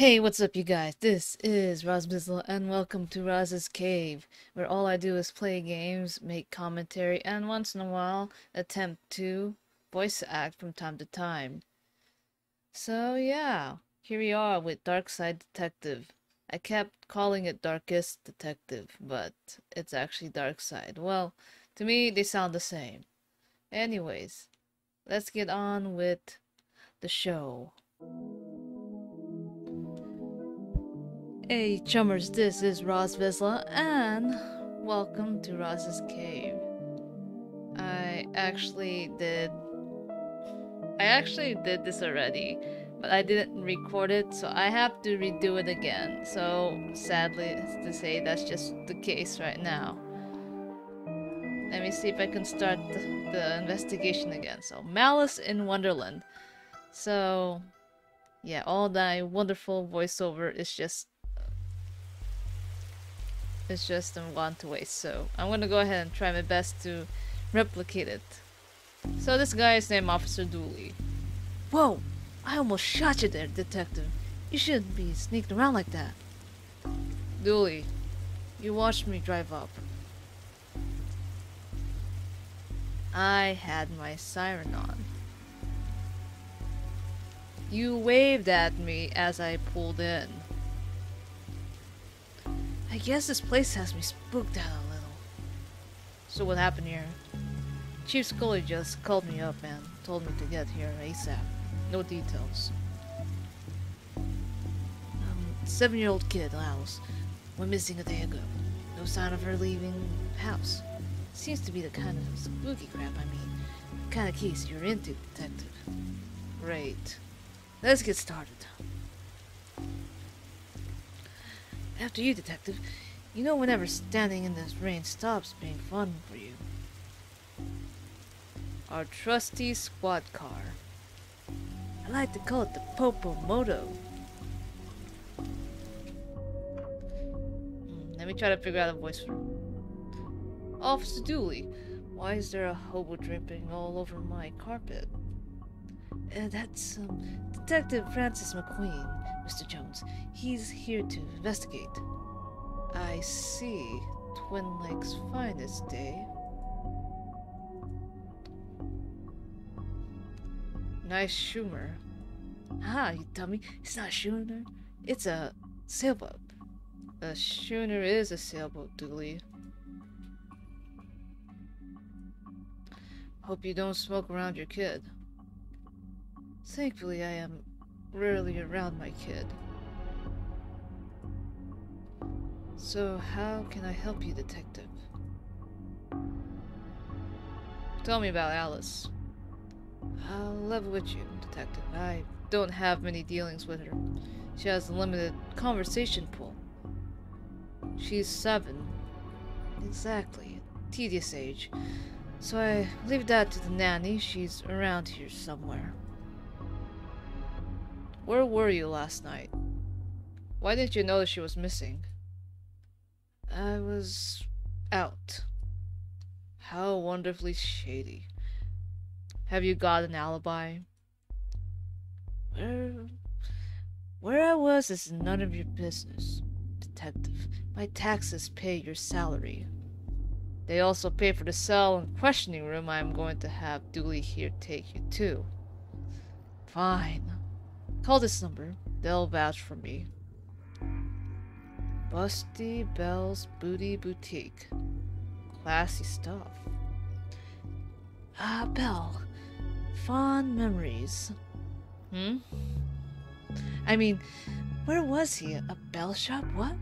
Hey, what's up, you guys? This is RazVizla, and welcome to Raz's Cave, where all I do is play games, make commentary, and once in a while attempt to voice act from time to time. So, yeah, here we are with Darkside Detective. I kept calling it Darkest Detective, but it's actually Darkside. Well, to me, they sound the same. Anyways, let's get on with the show. Hey chummers, this is Raz Vizla, and welcome to Raz's Cave. I actually did... I actually did this already, but I didn't record it, so I have to redo it again. So, sadly to say, that's just the case right now. Let me see if I can start the, the investigation again. So, Malice in Wonderland. So, yeah, all that wonderful voiceover is just it's just gone to waste. So I'm gonna go ahead and try my best to replicate it. So this guy is named Officer Dooley. Whoa! I almost shot you there, detective. You shouldn't be sneaking around like that. Dooley, you watched me drive up. I had my siren on. You waved at me as I pulled in. I guess this place has me spooked out a little. So what happened here? Chief Scully just called me up and told me to get here ASAP. No details. Um, seven-year-old kid, Alice, went missing a day ago. No sign of her leaving the house. Seems to be the kind of spooky crap, I mean. The kind of case you're into, detective. Great. Let's get started. After you, detective. You know whenever standing in this rain stops being fun for you. Our trusty squad car. I like to call it the Popo Moto. Hmm, let me try to figure out a voice for Officer Dooley, why is there a hobo dripping all over my carpet? Uh, that's um, Detective Francis McQueen. Mr. Jones. He's here to investigate. I see. Twin Lake's finest day. Nice schooner. Ah, you tell me it's not a schooner. It's a sailboat. A schooner is a sailboat, Dooley. Hope you don't smoke around your kid. Thankfully, I am rarely around my kid. So how can I help you, detective? Tell me about Alice. I'll level with you, detective. I don't have many dealings with her. She has a limited conversation pool. She's seven. Exactly. A tedious age. So I leave that to the nanny. She's around here somewhere. Where were you last night? Why didn't you notice she was missing? I was out. How wonderfully shady. Have you got an alibi? Where, where I was is none of your business, detective. My taxes pay your salary. They also pay for the cell and questioning room I am going to have Dooley here take you to. Fine. Call this number. They'll vouch for me. Busty Bell's Booty Boutique. Classy stuff. Ah, Bell. Fond memories. Hmm? I mean, where was he? A bell shop? What?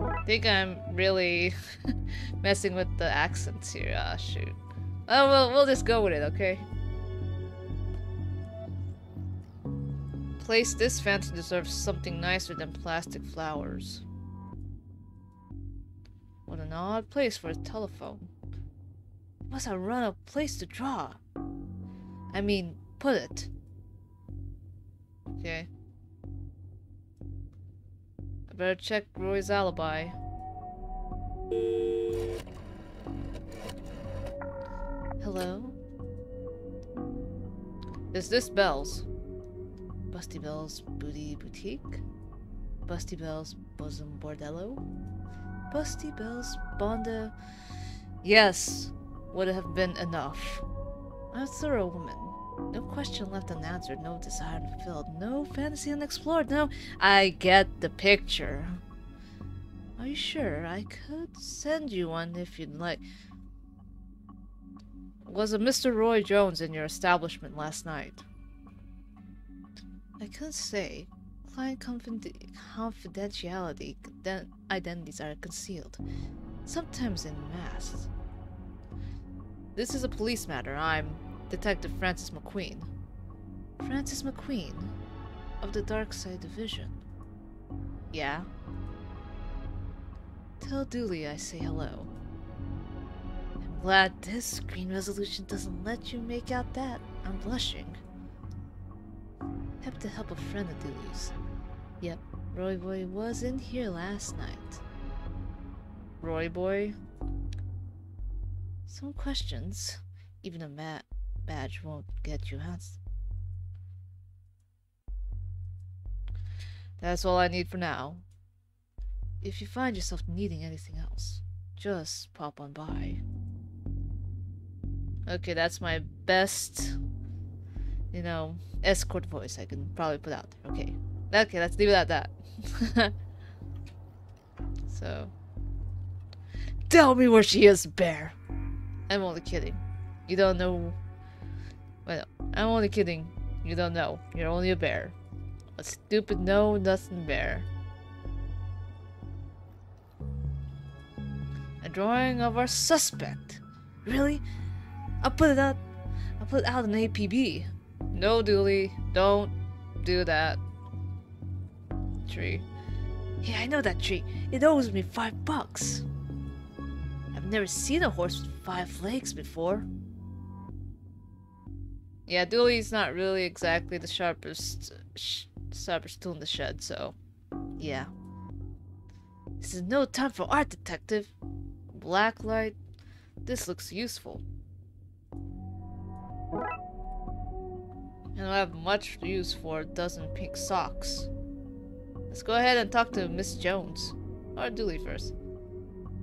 I think I'm really messing with the accents here. Ah, shoot. Oh, well, we'll just go with it, okay? Place this fancy deserves something nicer than plastic flowers. What an odd place for a telephone. Must have run a place to draw. I mean, put it. Okay. I better check Roy's alibi. Hello? Is this Bell's? Busty Bell's Booty Boutique? Busty Bell's Bosom Bordello? Busty Bell's Bonda. Yes, would have been enough. I'm a thorough woman. No question left unanswered, no desire unfulfilled, no fantasy unexplored, no. I get the picture. Are you sure? I could send you one if you'd like. Was a Mr. Roy Jones in your establishment last night? I couldn't say. Client confid confidentiality identities are concealed, sometimes in masks. This is a police matter. I'm Detective Francis McQueen. Francis McQueen? Of the Darkside Division. Yeah? Tell Dooley I say hello. I'm glad this screen resolution doesn't let you make out that. I'm blushing. Have to help a friend of Dooley's. Yep, Roy Boy was in here last night. Roy Boy? Some questions, even a mat badge won't get you answered. That's all I need for now. If you find yourself needing anything else, just pop on by. Okay, that's my best, you know, escort voice I can probably put out there. Okay. Okay, let's leave it at that. so. Tell me where she is, Bear. I'm only kidding. You don't know. Well, I'm only kidding. You don't know. You're only a bear. A stupid no nothing bear. A drawing of our suspect. Really? I'll put it out. I'll put out an APB. No, Dooley. Don't do that tree. Yeah, I know that tree. It owes me five bucks. I've never seen a horse with five legs before. Yeah, Dooley's not really exactly the sharpest, sh sharpest tool in the shed, so yeah. This is no time for art, detective. Black light. This looks useful. And I have much use for a dozen pink socks. Let's go ahead and talk to Miss Jones. Or Dooley first.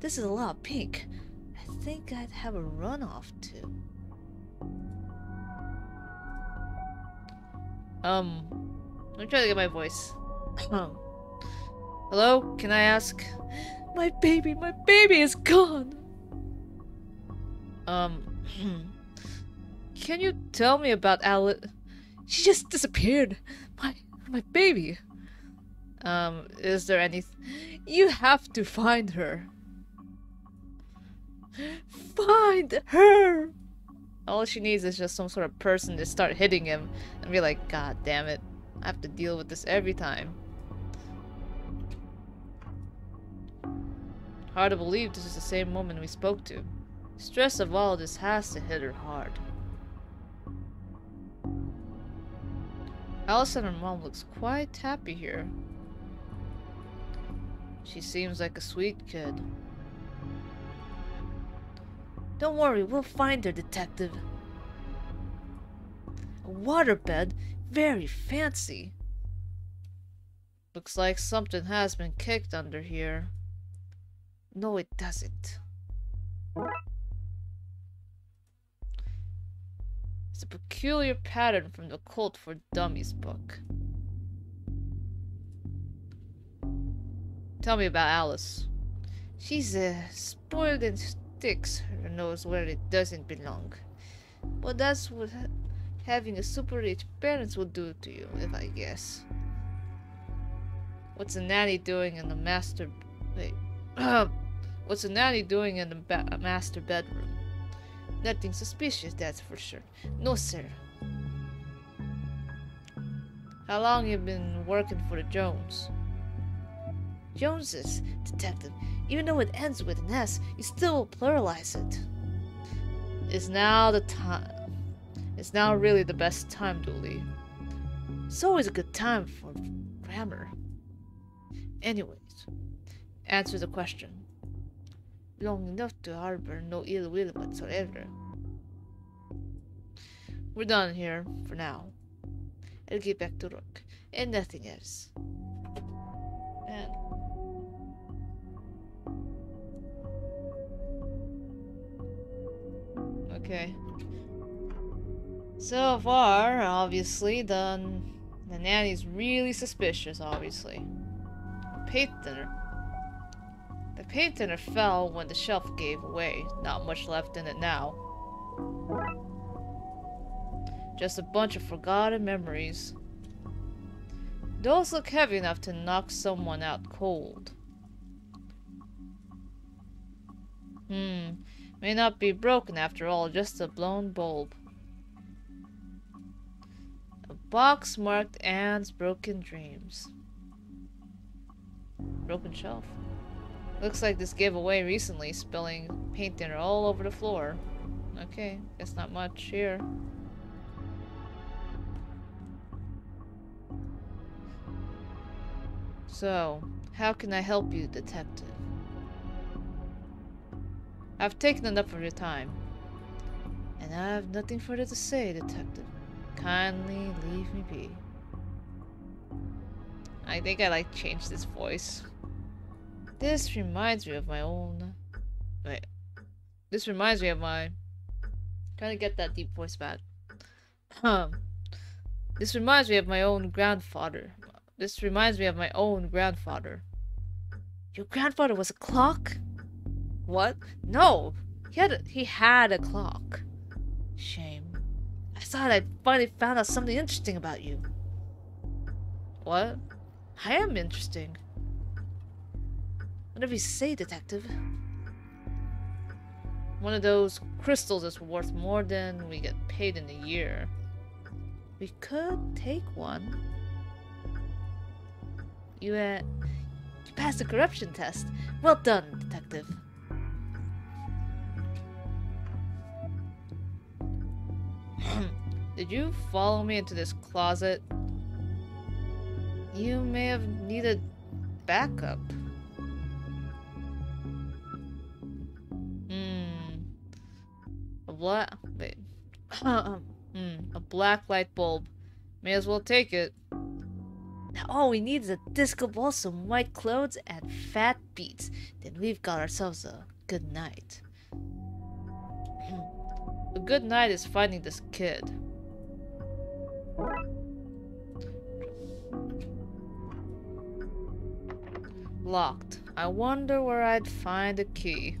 This is a lot of pink. I think I'd have a runoff too. Um, let me try to get my voice. Um, hello? Can I ask? My baby, my baby is gone! Um, can you tell me about Alice? She just disappeared. My, my baby. Um, is there any... You have to find her. Find her! All she needs is just some sort of person to start hitting him and be like, God damn it. I have to deal with this every time. Hard to believe this is the same woman we spoke to. Stress of all this has to hit her hard. Alice and her mom looks quite happy here. She seems like a sweet kid. Don't worry, we'll find her, detective. A waterbed? Very fancy. Looks like something has been kicked under here. No, it doesn't. It's a peculiar pattern from the Cult for Dummies book. Tell me about Alice. She's uh, spoiled and sticks her nose where it doesn't belong. But that's what ha having a super rich parents will do to you, if I guess. What's a nanny doing in the master... Wait. What's a nanny doing in the master bedroom? Nothing suspicious, that's for sure. No, sir. How long you been working for the Jones? Joneses, detective. Even though it ends with an S, you still pluralize it. It's now the time. It's now really the best time, Dooley. It's always a good time for grammar. Anyways, answer the question. Long enough to harbor no ill will whatsoever. We're done here for now. I'll get back to work. And nothing else. And Okay. So far, obviously, the, the nanny's really suspicious, obviously. Thinner. The paint thinner fell when the shelf gave away. Not much left in it now. Just a bunch of forgotten memories. Those look heavy enough to knock someone out cold. Hmm. May not be broken after all, just a blown bulb. A box marked Anne's broken dreams. Broken shelf. Looks like this gave away recently, spilling paint thinner all over the floor. Okay, guess not much here. So, how can I help you, detective? I've taken enough of your time. And I have nothing further to say, detective. Kindly leave me be. I think I like change this voice. This reminds me of my own... Wait. This reminds me of my... Trying to get that deep voice back. Um. This reminds me of my own grandfather. This reminds me of my own grandfather. Your grandfather was a clock? What? No! He had a, he had a clock. Shame. I thought I'd finally found out something interesting about you. What? I am interesting. Whatever you say, detective. One of those crystals is worth more than we get paid in a year. We could take one. You, uh, you passed the corruption test. Well done, detective. Did you follow me into this closet? You may have needed backup. Black... Wait. hmm. A black light bulb. May as well take it. Now all we need is a disco ball, some white clothes, and fat beats. Then we've got ourselves a good night. a good night is finding this kid. Locked. I wonder where I'd find a key.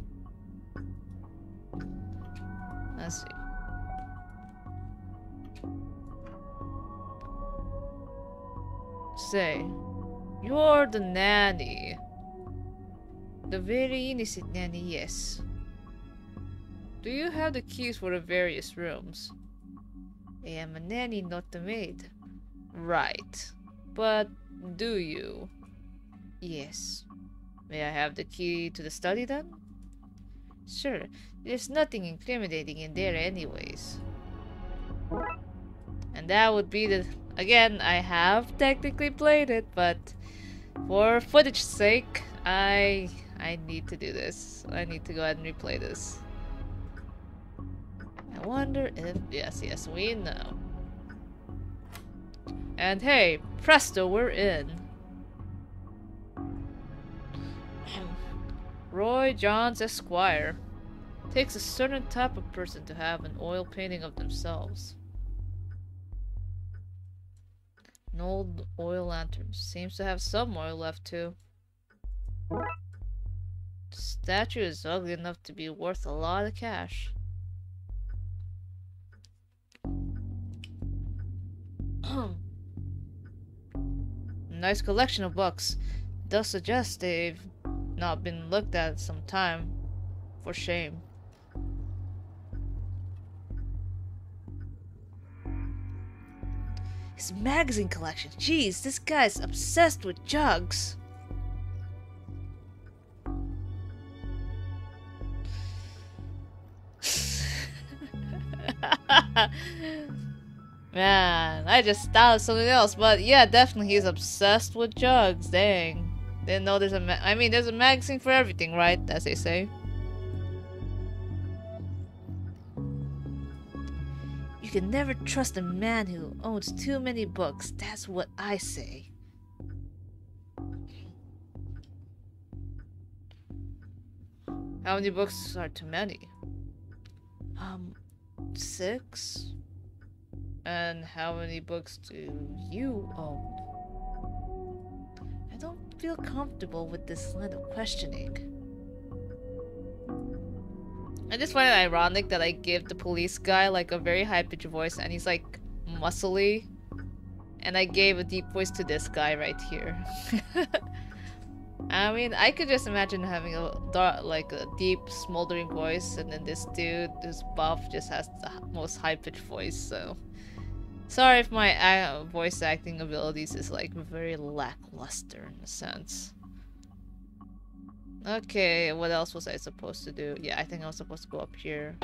Let's. Say, you're the nanny. The very innocent nanny, yes. Do you have the keys for the various rooms? I am a nanny, not a maid. Right. But do you? Yes. May I have the key to the study then? Sure. There's nothing incriminating in there anyways. And that would be the... Again, I have technically played it, but for footage sake, I I need to do this. I need to go ahead and replay this. I wonder if... Yes, yes, we know. And hey, presto, we're in. Roy Jones Esquire. Takes a certain type of person to have an oil painting of themselves. An old oil lantern. Seems to have some oil left too. The statue is ugly enough to be worth a lot of cash. nice collection of books. Does suggest they've not been looked at some time. For shame. His magazine collection. Jeez, this guy's obsessed with jugs. Man, I just thought of something else, but yeah, definitely he's obsessed with jugs. Dang. Didn't know there's a I mean, there's a magazine for everything, right? As they say. You You can never trust a man who owns too many books. That's what I say. How many books are too many? Um, six? And how many books do you own? Feel comfortable with this line of questioning. I just find it ironic that I give the police guy like a very high-pitched voice and he's like muscly. And I gave a deep voice to this guy right here. I mean, I could just imagine having a dark, like a deep, smoldering voice, and then this dude, this buff, just has the most high-pitched voice. So, sorry if my uh, voice acting abilities is like very lackluster in a sense. Okay, what else was I supposed to do? Yeah, I think I was supposed to go up here.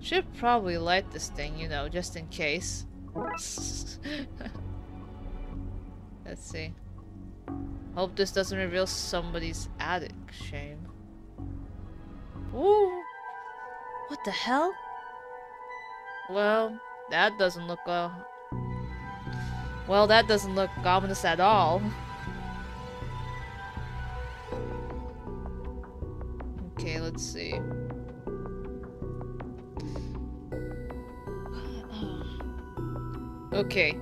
Should probably light this thing, you know, just in case. Let's see. Hope this doesn't reveal somebody's attic. Shame. Ooh! What the hell? Well, that doesn't look, uh... Well, that doesn't look ominous at all. Okay, let's see. Okay,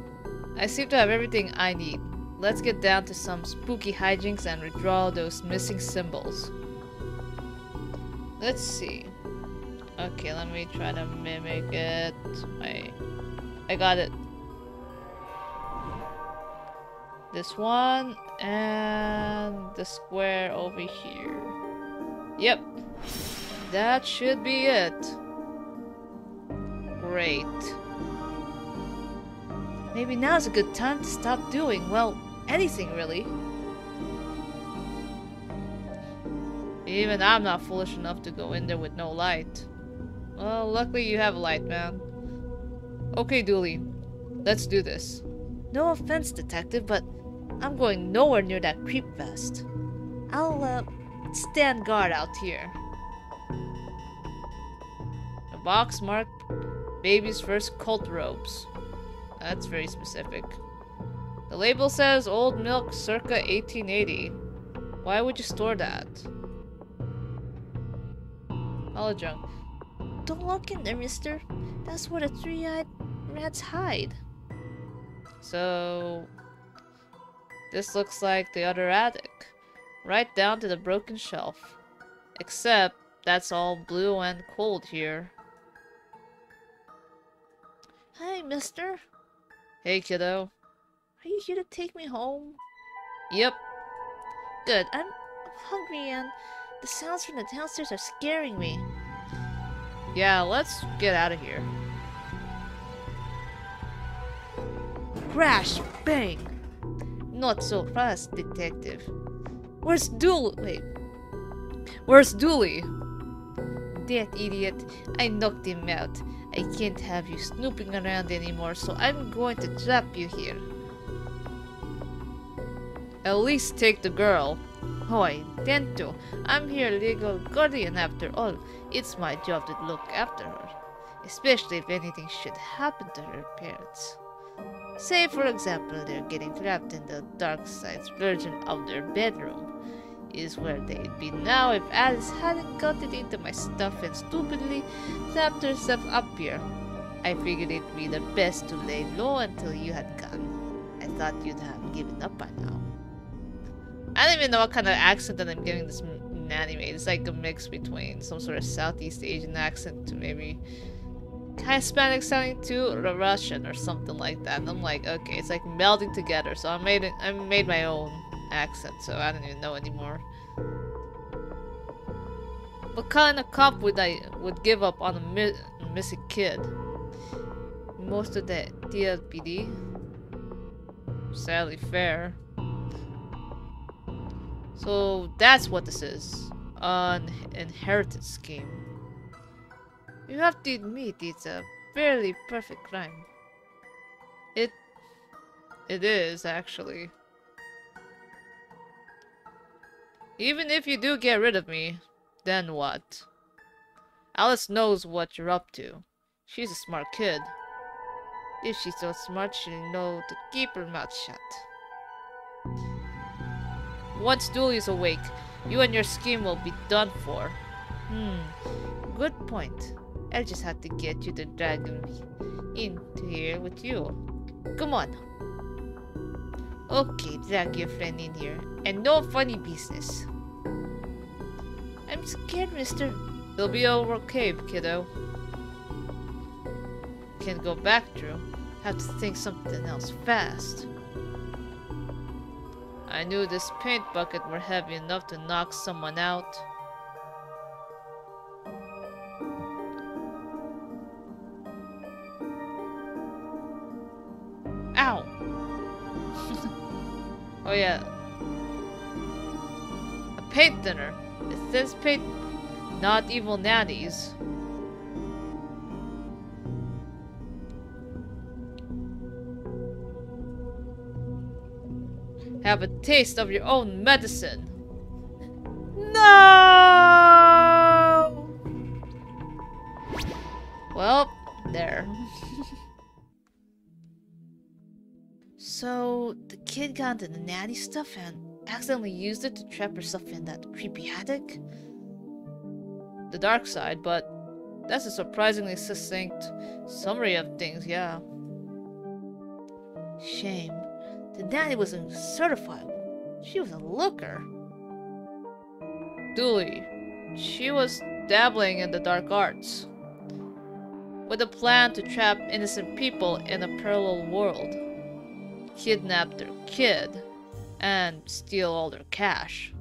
I seem to have everything I need. Let's get down to some spooky hijinks and withdraw those missing symbols. Let's see. Okay, let me try to mimic it. I, I got it. This one and the square over here. Yep. That should be it. Great. Maybe now's a good time to stop doing, well, anything really. Even I'm not foolish enough to go in there with no light. Well, luckily you have a light, man. Okay, Dooley. Let's do this. No offense, detective, but I'm going nowhere near that creep fest. I'll, uh, stand guard out here. A box marked baby's first cult robes. That's very specific. The label says old milk circa 1880. Why would you store that? All junk. Don't look in there, mister. That's where the three-eyed rats hide. So... This looks like the other attic. Right down to the broken shelf. Except, that's all blue and cold here. Hi, mister. Hey, kiddo. Are you here to take me home? Yep. Good. I'm hungry and the sounds from the downstairs are scaring me. Yeah, let's get out of here. Crash! Bang! Not so fast, detective. Where's Dooley? Wait. Where's Dooley? That idiot. I knocked him out. I can't have you snooping around anymore, so I'm going to trap you here. At least take the girl. Oh, I. I'm her legal guardian after all. It's my job to look after her. Especially if anything should happen to her parents. Say, for example, they're getting trapped in the dark side's version of their bedroom is where they'd be now if Alice hadn't gotten into my stuff and stupidly trapped herself up here. I figured it'd be the best to lay low until you had gone. I thought you'd have given up by now. I don't even know what kind of accent that I'm giving this anime. It's like a mix between some sort of Southeast Asian accent to maybe Hispanic sounding to Russian or something like that. And I'm like, okay, it's like melding together. So I made it. I made my own accent, so I don't even know anymore. What kind of cop would I would give up on a mi missing kid? Most of the TLPD? Sadly fair. So that's what this is. An inheritance scheme. You have to admit it's a fairly perfect crime. It... It is, actually. Even if you do get rid of me, then what? Alice knows what you're up to. She's a smart kid. If she's so smart, she'll know to keep her mouth shut. Once Dooley's awake, you and your scheme will be done for. Hmm, good point. I'll just have to get you to drag him here with you. Come on. Okay, drag your friend in here. And no funny business. I'm scared, mister. It'll be over cave, kiddo. Can't go back through. Have to think something else fast. I knew this paint bucket were heavy enough to knock someone out. Ow! oh yeah. A paint thinner. It says paint, not evil nannies. Have a taste of your own medicine. No! Well, there. so, the kid got into the natty stuff and accidentally used it to trap herself in that creepy attic? The dark side, but that's a surprisingly succinct summary of things, yeah. Shame. The nanny was uncertifiable. She was a looker. Dooley. She was dabbling in the dark arts. With a plan to trap innocent people in a parallel world. Kidnap their kid and steal all their cash.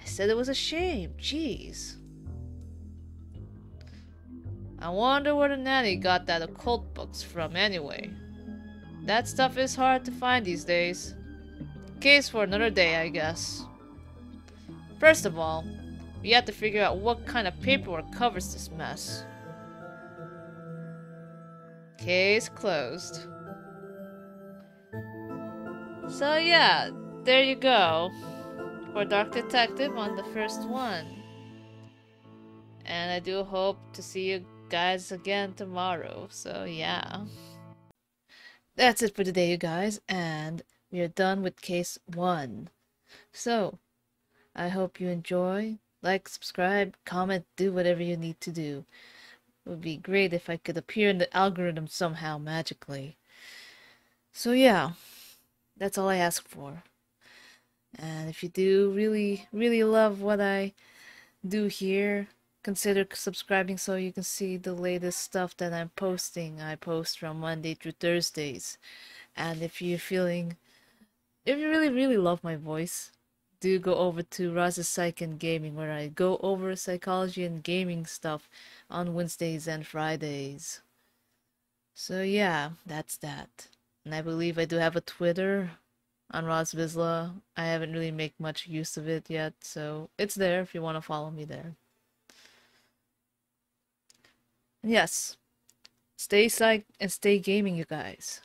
I said it was a shame. Jeez. I wonder where the nanny got that occult books from anyway. That stuff is hard to find these days. Case for another day, I guess. First of all, we have to figure out what kind of paperwork covers this mess. Case closed. So yeah, there you go. For Dark Detective on the first one. And I do hope to see you guys again tomorrow, so yeah. That's it for today, you guys, and we are done with case one. So, I hope you enjoy. Like, subscribe, comment, do whatever you need to do. It would be great if I could appear in the algorithm somehow magically. So, yeah, that's all I ask for. And if you do really, really love what I do here, consider subscribing so you can see the latest stuff that I'm posting. I post from Monday through Thursdays. And if you're feeling, if you really, really love my voice, do go over to Raz's Psych and Gaming where I go over psychology and gaming stuff on Wednesdays and Fridays. So yeah, that's that. And I believe I do have a Twitter on Raz Vizla. I haven't really made much use of it yet, so it's there if you want to follow me there. Yes. Stay psyched and stay gaming, you guys.